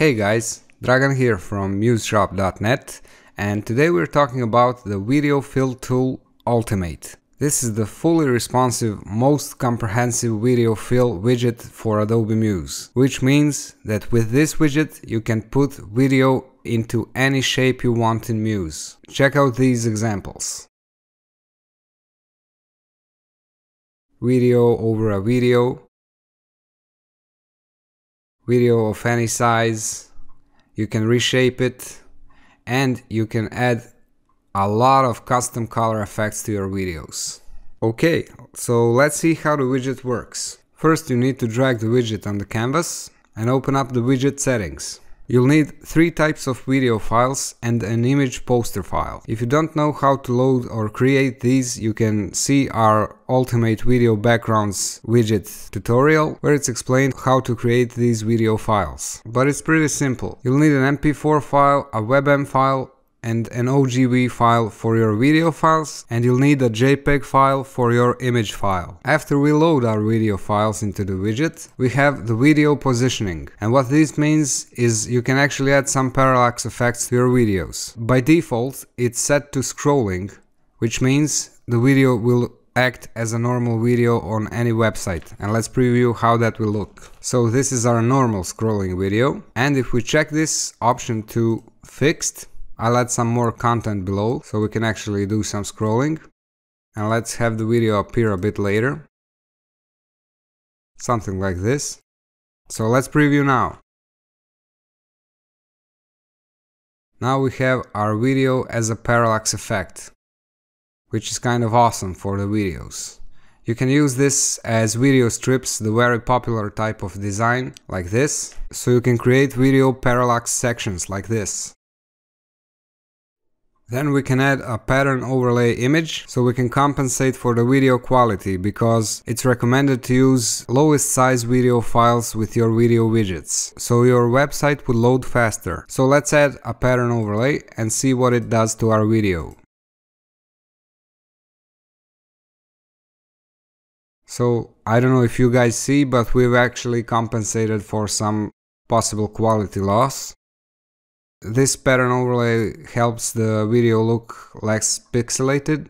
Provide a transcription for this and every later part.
Hey guys, Dragan here from museshop.net and today we're talking about the Video Fill Tool Ultimate. This is the fully responsive, most comprehensive video fill widget for Adobe Muse, which means that with this widget you can put video into any shape you want in Muse. Check out these examples. Video over a video, video of any size, you can reshape it, and you can add a lot of custom color effects to your videos. Okay, so let's see how the widget works. First you need to drag the widget on the canvas and open up the widget settings. You'll need three types of video files and an image poster file. If you don't know how to load or create these, you can see our Ultimate Video Backgrounds widget tutorial where it's explained how to create these video files. But it's pretty simple. You'll need an MP4 file, a WebM file, and an OGV file for your video files and you'll need a JPEG file for your image file. After we load our video files into the widget, we have the video positioning and what this means is you can actually add some parallax effects to your videos. By default it's set to scrolling which means the video will act as a normal video on any website and let's preview how that will look. So this is our normal scrolling video and if we check this option to fixed I'll add some more content below so we can actually do some scrolling. And let's have the video appear a bit later. Something like this. So let's preview now. Now we have our video as a parallax effect, which is kind of awesome for the videos. You can use this as video strips, the very popular type of design, like this, so you can create video parallax sections like this. Then we can add a pattern overlay image so we can compensate for the video quality because it's recommended to use lowest size video files with your video widgets so your website will load faster. So let's add a pattern overlay and see what it does to our video. So I don't know if you guys see but we've actually compensated for some possible quality loss. This pattern overlay helps the video look less pixelated.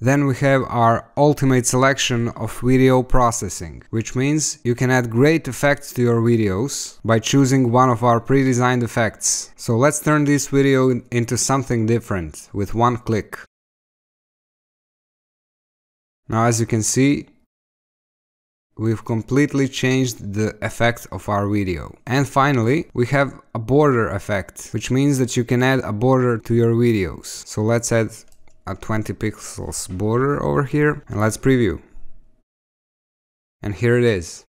Then we have our ultimate selection of video processing, which means you can add great effects to your videos by choosing one of our pre-designed effects. So let's turn this video into something different with one click. Now as you can see, we've completely changed the effect of our video. And finally, we have a border effect, which means that you can add a border to your videos. So let's add a 20 pixels border over here and let's preview. And here it is.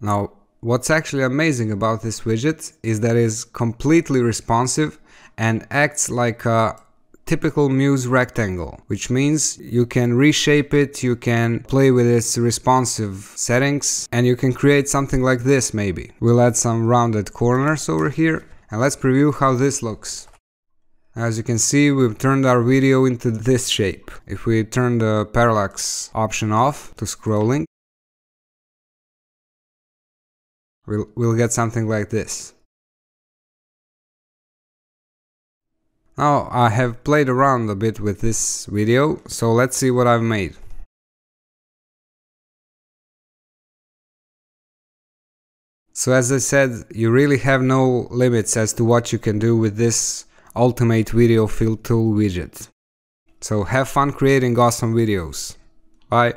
Now, what's actually amazing about this widget is that it is completely responsive and acts like a typical Muse rectangle, which means you can reshape it, you can play with its responsive settings, and you can create something like this maybe. We'll add some rounded corners over here, and let's preview how this looks. As you can see, we've turned our video into this shape. If we turn the parallax option off to scrolling, we'll, we'll get something like this. Now I have played around a bit with this video, so let's see what I've made. So as I said, you really have no limits as to what you can do with this Ultimate Video Fill Tool widget. So have fun creating awesome videos. Bye!